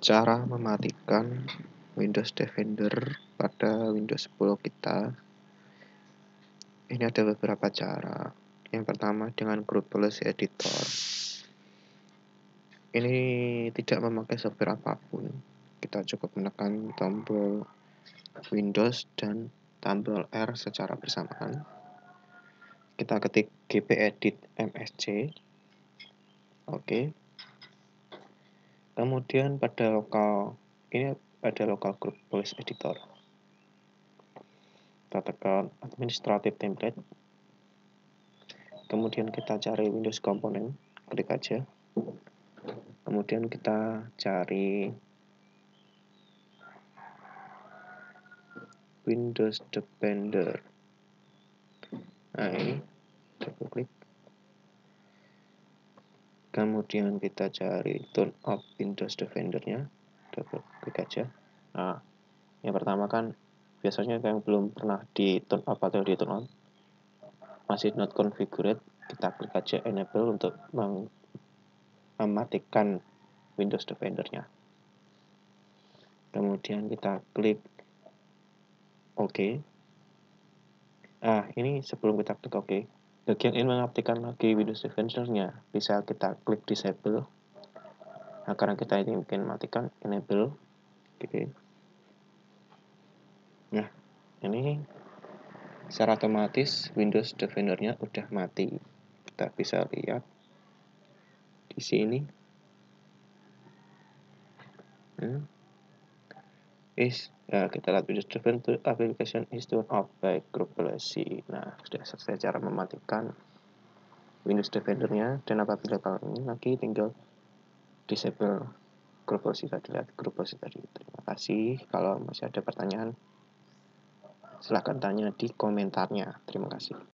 cara mematikan Windows Defender pada Windows 10 kita ini ada beberapa cara. Yang pertama dengan Group Policy Editor. Ini tidak memakai software apa pun. Kita cukup menekan tombol Windows dan tombol R secara bersamaan. Kita ketik gpedit msc oke kemudian pada lokal ini ada lokal group policy editor. Kita tekan administrative template. Kemudian kita cari Windows Component klik aja. Kemudian kita cari Windows Defender. Nah ini klik kemudian kita cari turn off Windows Defender-nya. Double klik aja. Nah yang pertama kan biasanya yang belum pernah di turn off atau di turn on masih not configured kita klik aja enable untuk mematikan Windows Defender-nya. Kemudian kita klik OK. Nah ini sebelum kita klik OK bagi yang ingin mengaktifkan lagi Windows Defender-nya bisa kita klik disable. Nah karena kita ini mungkin matikan enable. Oke. Nah ini secara otomatis Windows Defender-nya udah mati. Kita bisa lihat di sini. Hmm. Is ya kita lihat Windows Defender application is turned off by group policy. Nah sudah selesai cara mematikan Windows Defender-nya. Dan apabila kalian ini lagi tinggal disable group policy tadi. Lihat group policy tadi. Terima kasih. Kalau masih ada pertanyaan silahkan tanya di komentarnya. Terima kasih